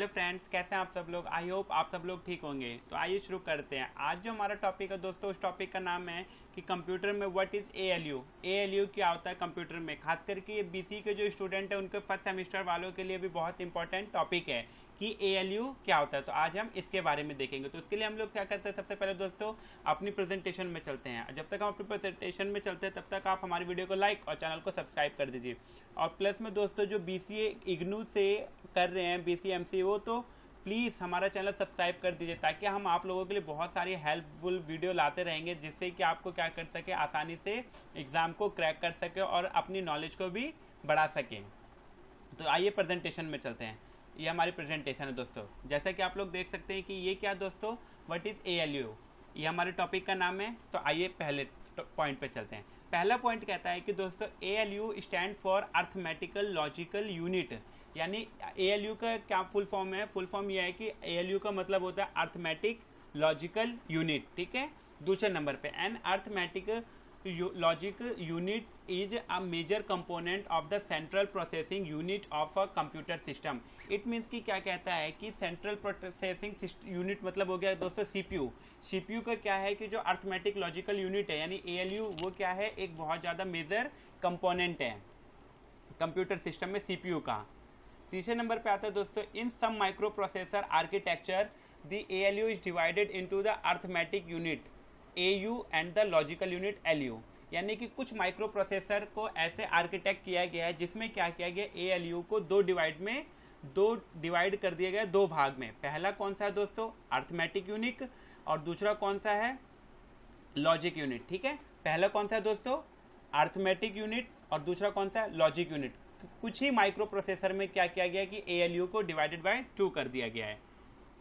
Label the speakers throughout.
Speaker 1: Hello friends कैसे हैं आप सब लोग? आई होप आप सब लोग ठीक होंगे। तो आइए शुरू करते हैं। आज जो हमारा टॉपिक है दोस्तों, उस टॉपिक का नाम है कि कंप्यूटर में what is A L U A L U क्या होता है कंप्यूटर में? खास करके ये बीसी के जो स्टूडेंट है, उनके फ़र्स्ट सेमेस्टर वालों के लिए भी बहुत इंपॉर्टेंट टॉपिक है। कि ए क्या होता है? तो आज हम इसके बारे में देखेंगे। तो उसके लिए हम लोग क्या करते हैं? सबसे पहले दोस्तों, अपनी प्रेजेंटेशन में चलते हैं। जब तक हम अपनी प्रेजेंटेशन में चलते हैं, तब तक आप हमारी वीडियो को लाइक और चैनल को सब्सक्राइब कर दीजिए। और प्लस में दोस्तों, जो बी सी इग्नू से कर रहे हैं बी सी वो तो प्लीज़ हमारा चैनल सब्सक्राइब कर दीजिए ताकि हम आप लोगों के लिए बहुत सारी हेल्पफुल वीडियो लाते रहेंगे, जिससे कि आपको क्या कर सके, आसानी से एग्ज़ाम को क्रैक कर सके और अपनी नॉलेज को भी बढ़ा सकें। तो आइए प्रेजेंटेशन में चलते हैं। ये हमारी प्रेजेंटेशन है दोस्तों। जैसा कि आप लोग देख सकते हैं कि ये क्या दोस्तों? What is A L U ये हमारे टॉपिक का नाम है तो आइए पहले पॉइंट पे चलते हैं। पहला पॉइंट कहता है कि दोस्तों A L U stand for arithmetical logical unit यानी ए एल यू का क्या फुल फॉर्म है? फुल फॉर्म यह है कि ए एल यू का मतलब होता है अर्थमेटिक लॉजिकल यूनिट ठीक है? दूसरे नंबर पे an arithmetic logic unit is a major component of the central processing unit of a computer system it means कि क्या कहता है कि सेंट्रल प्रोसेसिंग यूनिट मतलब हो गया दोस्तों सीपीयू सीपीयू का क्या है कि जो अर्थमेटिक लॉजिकल यूनिट है, यानी एएलयू वो क्या है? एक बहुत ज़्यादा मेजर कंपोनेंट है कंप्यूटर सिस्टम में सीपीयू का। तीसरे नंबर पे आता है दोस्तों in some microprocessor architecture the ALU is divided into the arithmetic unit A U and the logical unit L U यानी कि कुछ माइक्रो प्रोसेसर को ऐसे आर्किटेक्ट किया गया है, जिसमें क्या किया गया ए एल यू को दो डिवाइड में, दो डिवाइड कर दिया गया दो भाग में। पहला कौन सा है दोस्तों? अर्थमेटिक यूनिट और दूसरा कौन सा है? लॉजिक यूनिट ठीक है? पहला कौन सा है दोस्तों? अर्थमेटिक यूनिट और दूसरा कौन सा? है लॉजिक यूनिट कुछ ही माइक्रो प्रोसेसर में क्या किया गया कि यू को डिवाइडेड बाय टू कर दिया गया है।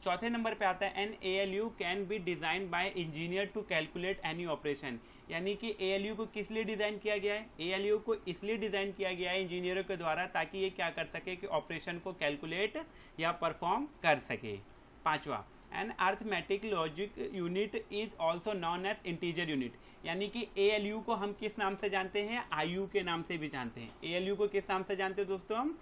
Speaker 1: चौथे नंबर पे आता है an A L U can be design by engineer to calculate any operation यानी कि ए एल यू को किस लिए डिज़ाइन किया गया है? ए एल यू को इसलिए डिज़ाइन किया गया है इंजीनियरों के द्वारा ताकि ये क्या कर सके कि ऑपरेशन को कैलकुलेट या परफॉर्म कर सके। पांचवा an arithmetic logic unit is also known as integer unit यानी कि ए एल यू को हम किस नाम से जानते हैं? आई यू के नाम से भी जानते हैं। ए एल यू को किस नाम से जानते हैं दोस्तों हम?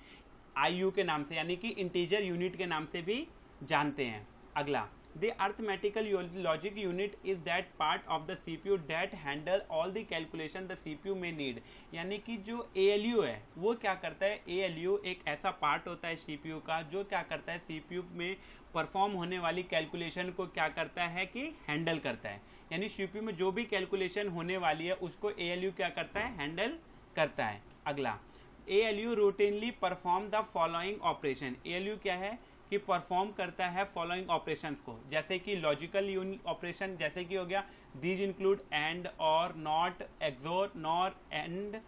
Speaker 1: आई यू के नाम से, यानी कि इंटीजर यूनिट के नाम से भी जानते हैं। अगला the arithmetical logic unit is that part of the CPU that handle all the calculation the CPU may need यानी कि जो एएलयू है, वो क्या करता है? एएलयू एक ऐसा पार्ट होता है सीपीयू का, जो क्या करता है? सीपीयू में परफॉर्म होने वाली कैलकुलेशन को क्या करता है कि हैंडल करता है। यानी सीपीयू में जो भी कैलकुलेशन होने वाली है, उसको एएलयू क्या करता है? हैंडल करता है। अगला ALU routinely perform the following operation ALU क्या है? कि परफॉर्म करता है फॉलोइंग ऑपरेशंस को। जैसे कि लॉजिकल ऑपरेशन जैसे कि हो गया these include and or not XOR NOR and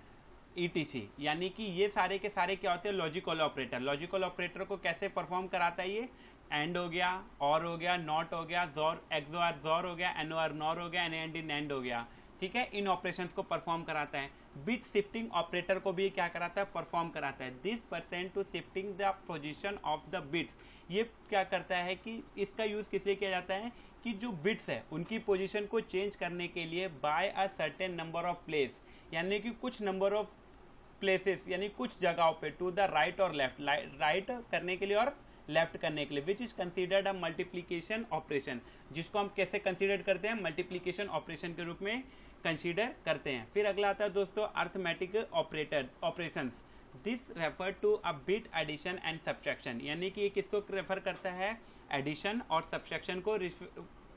Speaker 1: ETC यानी कि ये सारे के सारे क्या होते हैं? लॉजिकल ऑपरेटर लॉजिकल ऑपरेटर को कैसे परफॉर्म कराता है ये? एंड हो गया और हो गया नॉट हो गया ज़ोर एक्सो आर ज़ोर हो गया एनो आर नॉर हो गया एन एंड इन एंड हो गया। ठीक है, इन ऑपरेशंस को परफॉर्म कराता है। बिट शिफ्टिंग ऑपरेटर को भी क्या कराता है? परफॉर्म कराता है। This pertains to shifting the position of the bits ये क्या करता है कि इसका यूज़ किस लिए किया जाता है? कि जो बिट्स है, उनकी पोजीशन को चेंज करने के लिए by a certain number of place यानी कि कुछ नंबर ऑफ़ प्लेसेस यानी कुछ जगहों पे टू द राइट और लेफ़्ट राइट करने के लिए और लेफ़्ट करने के लिए which is considered a multiplication operation जिसको हम कैसे कंसिडर करते हैं? मल्टीप्लीकेशन ऑपरेशन के रूप में कंसिडर करते हैं। फिर अगला आता है दोस्तों arithmetic operator operation this refer to a bit addition and subtraction यानी कि ये किसको रेफर करता है? एडिशन और सब्सट्रैक्शन को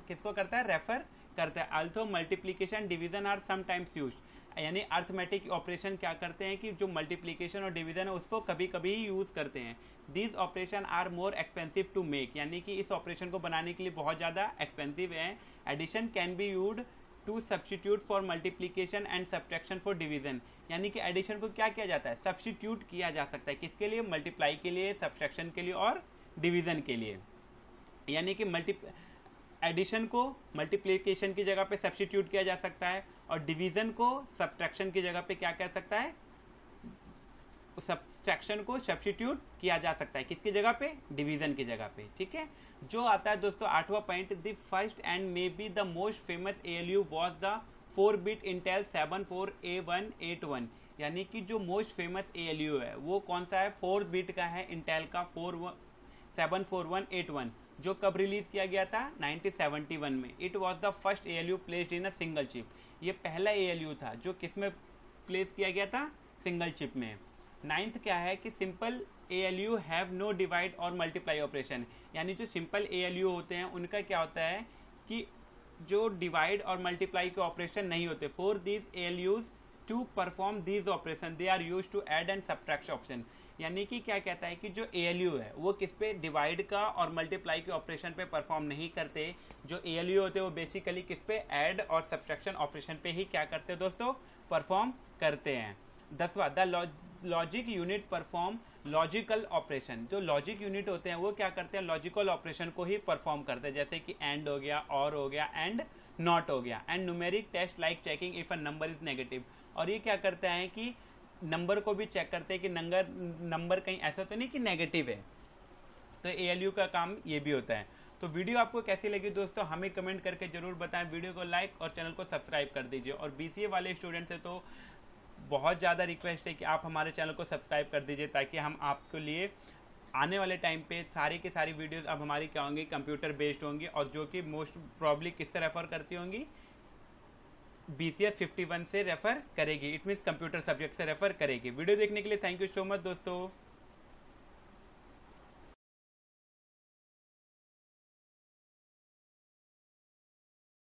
Speaker 1: किसको करता है? रेफर करता है। Although multiplication division are sometimes use यानी अर्थमेटिक ऑपरेशन क्या करते हैं कि जो मल्टीप्लीकेशन और डिवीज़न है उसको कभी कभी यूज़ करते हैं। This operation are more expensive to make यानी कि इस ऑपरेशन को बनाने के लिए बहुत ज़्यादा एक्सपेंसिव है। Addition can be used to substitute for multiplication and subtraction for division यानी कि एडिशन को क्या किया जाता है? सब्सटीट्यूट किया जा सकता है। किसके लिए? मल्टीप्लाई के लिए सब्सट्रैक्शन के लिए और डिवीज़न के लिए। यानी कि मल्टी एडिशन को मल्टीप्लीकेशन की जगह पे सब्सटीट्यूट किया जा सकता है और डिवीज़न को सब्ट्रैक्शन की जगह पे क्या कह सकता है? सब्सट्रैक्शन को सब्सटीट्यूट किया जा सकता है। किसकी जगह पे? डिवीज़न की जगह पे। ठीक है? जो आता है दोस्तों, आठवां point the first and may be the most famous A L U was the four bit Intel seven four A one eight one यानी कि जो most famous A L U है, वो कौन सा है? फोर बिट का है इंटेल का four seven four one eight one, जो कब रिलीज़ किया गया था? 1971 में। It was the first A L U placed in a single chip ये पहला ए एल यू था, जो किसमें प्लेस किया गया था? सिंगल चिप में। नाइन्थ क्या है कि simple A L U have no divide और मल्टीप्लाई ऑपरेशन यानी जो सिंपल ए एल यू होते हैं, उनका क्या होता है कि जो डिवाइड और मल्टीप्लाई के ऑपरेशन नहीं होते। For these A L Us to perform these operation they are use to add and subtract option यानी कि क्या कहता है कि जो ए एल यू है, वो किस पे डिवाइड का और मल्टीप्लाई के ऑपरेशन पे परफॉर्म नहीं करते। जो ए एल यू होते हैं, वो बेसिकली किस पे ऐड और सब्ट्रैक्शन ऑपरेशन पे ही क्या करते हैं दोस्तों? परफॉर्म करते हैं। दसवा the logic unit perform logical operation जो लॉजिक यूनिट होते हैं, वो क्या करते हैं? लॉजिकल ऑपरेशन को ही परफॉर्म करते हैं। जैसे कि एंड हो गया और हो गया एंड नॉट हो गया। And numeric test like checking if a number is negative और ये क्या करते हैं कि नंबर को भी चेक करते हैं कि नंबर नंबर कहीं ऐसा तो नहीं कि नेगेटिव है। तो ए का काम ये भी होता है। तो वीडियो आपको कैसी लगी दोस्तों, हमें कमेंट करके ज़रूर बताएँ। वीडियो को लाइक और चैनल को सब्सक्राइब कर दीजिए। और बीसीए वाले स्टूडेंट से तो बहुत ज़्यादा रिक्वेस्ट है कि आप हमारे चैनल को सब्सक्राइब कर दीजिए ताकि हम आपके लिए आने वाले टाइम पे सारी की सारी वीडियोस अब हमारी क्या होंगी? कंप्यूटर बेस्ड होंगी और जो कि मोस्ट प्रॉब्ली किससे रेफर करती होंगी? B C S fifty one से रेफर करेगी। इट मीन्स कंप्यूटर सब्जेक्ट से रेफर करेगी। वीडियो देखने के लिए थैंक यू सो मच दोस्तों।